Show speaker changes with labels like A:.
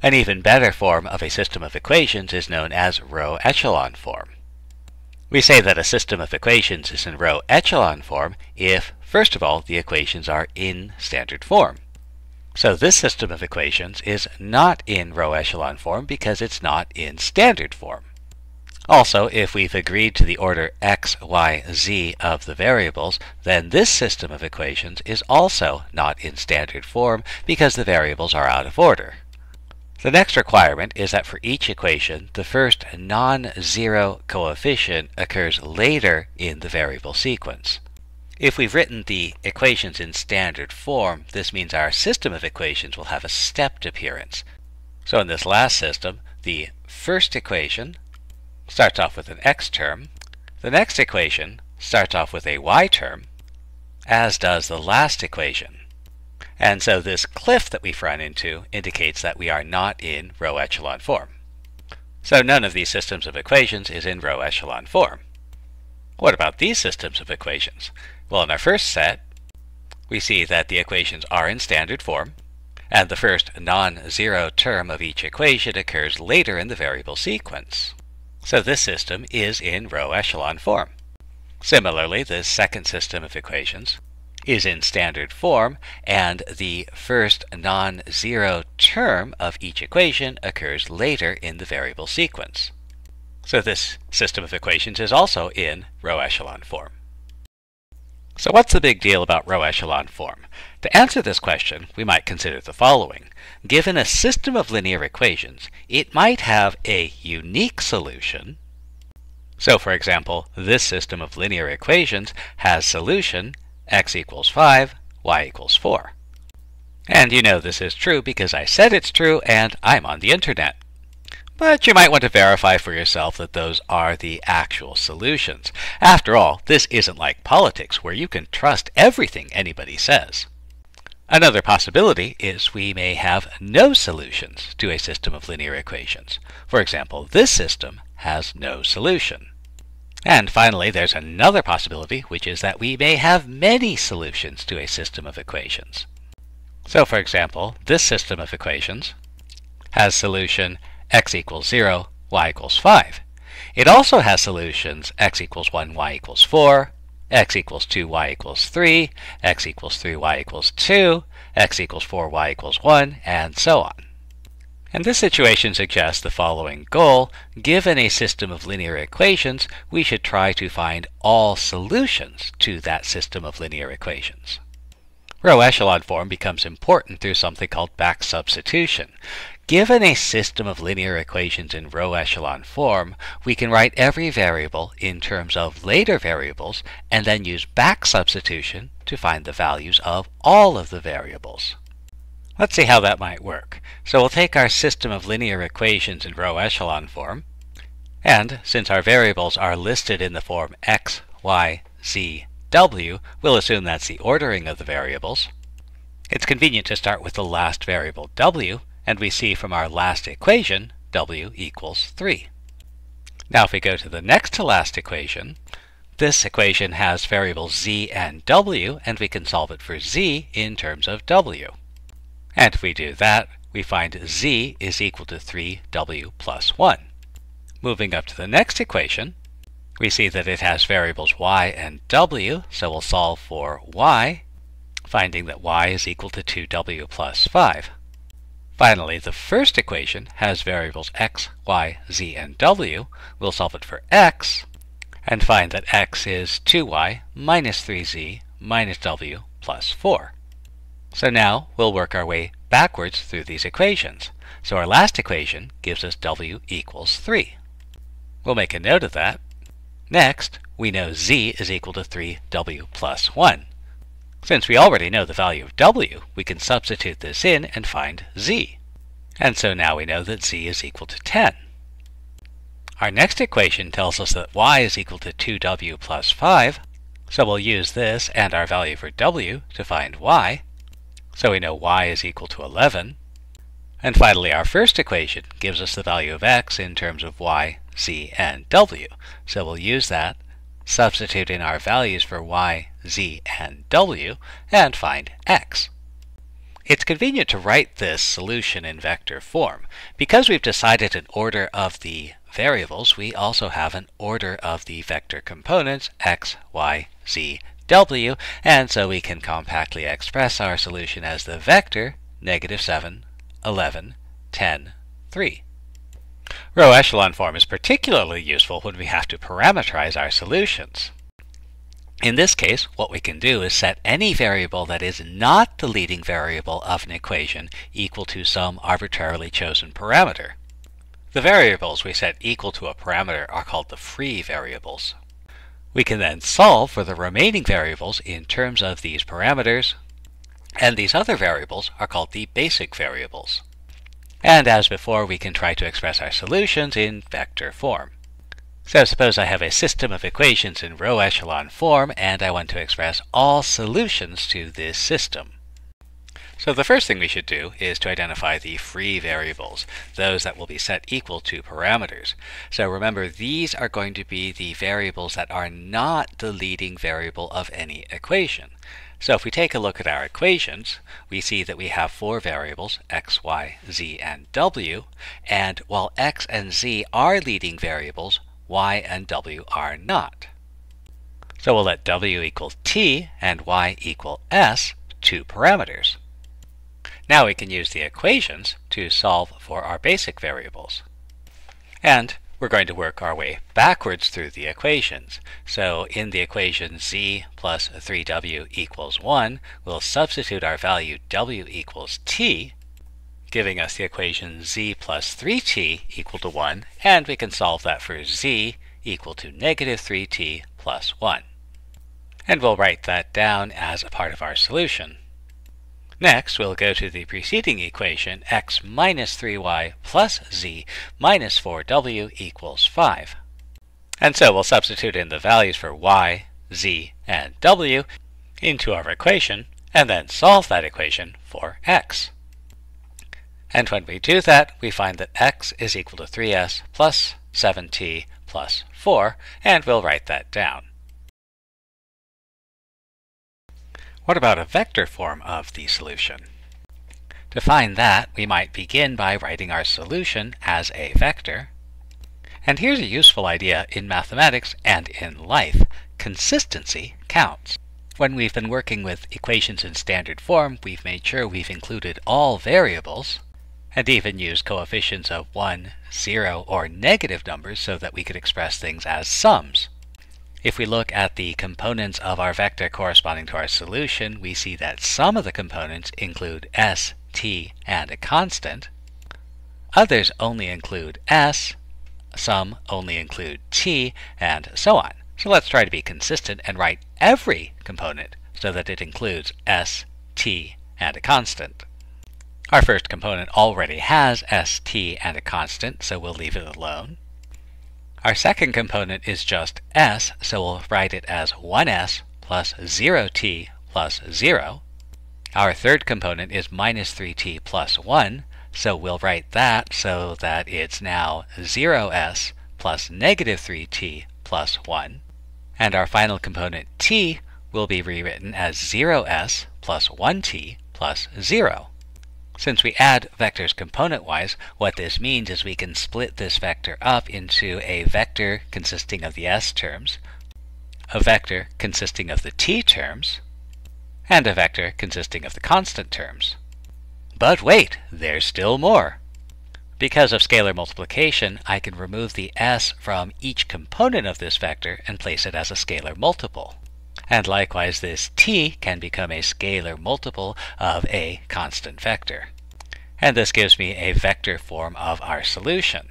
A: An even better form of a system of equations is known as row echelon form. We say that a system of equations is in row echelon form if, first of all, the equations are in standard form. So this system of equations is not in row echelon form because it's not in standard form. Also, if we've agreed to the order x, y, z of the variables, then this system of equations is also not in standard form because the variables are out of order. The next requirement is that for each equation, the first non-zero coefficient occurs later in the variable sequence. If we've written the equations in standard form, this means our system of equations will have a stepped appearance. So in this last system, the first equation starts off with an x term. The next equation starts off with a y term, as does the last equation. And so this cliff that we've run into indicates that we are not in row echelon form. So none of these systems of equations is in row echelon form. What about these systems of equations? Well, in our first set, we see that the equations are in standard form, and the first non-zero term of each equation occurs later in the variable sequence. So this system is in row echelon form. Similarly, the second system of equations is in standard form, and the first non-zero term of each equation occurs later in the variable sequence. So this system of equations is also in row echelon form. So what's the big deal about row echelon form? To answer this question, we might consider the following. Given a system of linear equations, it might have a unique solution. So for example, this system of linear equations has solution x equals 5, y equals 4. And you know this is true because I said it's true and I'm on the internet. But you might want to verify for yourself that those are the actual solutions. After all, this isn't like politics where you can trust everything anybody says. Another possibility is we may have no solutions to a system of linear equations. For example, this system has no solution. And finally, there's another possibility, which is that we may have many solutions to a system of equations. So for example, this system of equations has solution x equals 0, y equals 5. It also has solutions x equals 1, y equals 4, x equals 2, y equals 3, x equals 3, y equals 2, x equals 4, y equals 1, and so on. And this situation suggests the following goal. Given a system of linear equations, we should try to find all solutions to that system of linear equations. Row echelon form becomes important through something called back substitution. Given a system of linear equations in row echelon form, we can write every variable in terms of later variables and then use back substitution to find the values of all of the variables. Let's see how that might work. So we'll take our system of linear equations in row echelon form, and since our variables are listed in the form x, y, z, w, we'll assume that's the ordering of the variables. It's convenient to start with the last variable w, and we see from our last equation, w equals 3. Now if we go to the next to last equation, this equation has variables z and w, and we can solve it for z in terms of w. And if we do that, we find z is equal to 3w plus 1. Moving up to the next equation, we see that it has variables y and w, so we'll solve for y, finding that y is equal to 2w plus 5. Finally, the first equation has variables x, y, z, and w. We'll solve it for x and find that x is 2y minus 3z minus w plus 4. So now we'll work our way backwards through these equations. So our last equation gives us w equals 3. We'll make a note of that. Next, we know z is equal to 3w plus 1. Since we already know the value of w, we can substitute this in and find z. And so now we know that z is equal to 10. Our next equation tells us that y is equal to 2w plus 5, so we'll use this and our value for w to find y. So we know y is equal to 11. And finally, our first equation gives us the value of x in terms of y, z, and w. So we'll use that substitute in our values for y, z, and w, and find x. It's convenient to write this solution in vector form. Because we've decided an order of the variables, we also have an order of the vector components x, y, z, w, and so we can compactly express our solution as the vector negative 7, 11, 10, 3. Row echelon form is particularly useful when we have to parameterize our solutions. In this case, what we can do is set any variable that is not the leading variable of an equation equal to some arbitrarily chosen parameter. The variables we set equal to a parameter are called the free variables. We can then solve for the remaining variables in terms of these parameters, and these other variables are called the basic variables. And as before, we can try to express our solutions in vector form. So suppose I have a system of equations in row echelon form and I want to express all solutions to this system. So the first thing we should do is to identify the free variables, those that will be set equal to parameters. So remember, these are going to be the variables that are not the leading variable of any equation. So if we take a look at our equations, we see that we have four variables, x, y, z, and w, and while x and z are leading variables, y and w are not. So we'll let w equal t and y equal s, two parameters. Now we can use the equations to solve for our basic variables. And we're going to work our way backwards through the equations. So in the equation z plus 3w equals 1, we'll substitute our value w equals t, giving us the equation z plus 3t equal to 1, and we can solve that for z equal to negative 3t plus 1. And we'll write that down as a part of our solution. Next, we'll go to the preceding equation, x minus 3y plus z minus 4w equals 5. And so we'll substitute in the values for y, z, and w into our equation, and then solve that equation for x. And when we do that, we find that x is equal to 3s plus 7t plus 4, and we'll write that down. What about a vector form of the solution? To find that, we might begin by writing our solution as a vector. And here's a useful idea in mathematics and in life. Consistency counts. When we've been working with equations in standard form, we've made sure we've included all variables, and even used coefficients of 1, 0, or negative numbers so that we could express things as sums. If we look at the components of our vector corresponding to our solution, we see that some of the components include s, t, and a constant. Others only include s, some only include t, and so on. So let's try to be consistent and write every component so that it includes s, t, and a constant. Our first component already has s, t, and a constant, so we'll leave it alone. Our second component is just s, so we'll write it as 1s plus 0t plus 0. Our third component is minus 3t plus 1, so we'll write that so that it's now 0s plus negative 3t plus 1. And our final component t will be rewritten as 0s plus 1t plus 0. Since we add vectors component-wise, what this means is we can split this vector up into a vector consisting of the s terms, a vector consisting of the t terms, and a vector consisting of the constant terms. But wait, there's still more. Because of scalar multiplication, I can remove the s from each component of this vector and place it as a scalar multiple. And likewise, this t can become a scalar multiple of a constant vector. And this gives me a vector form of our solution.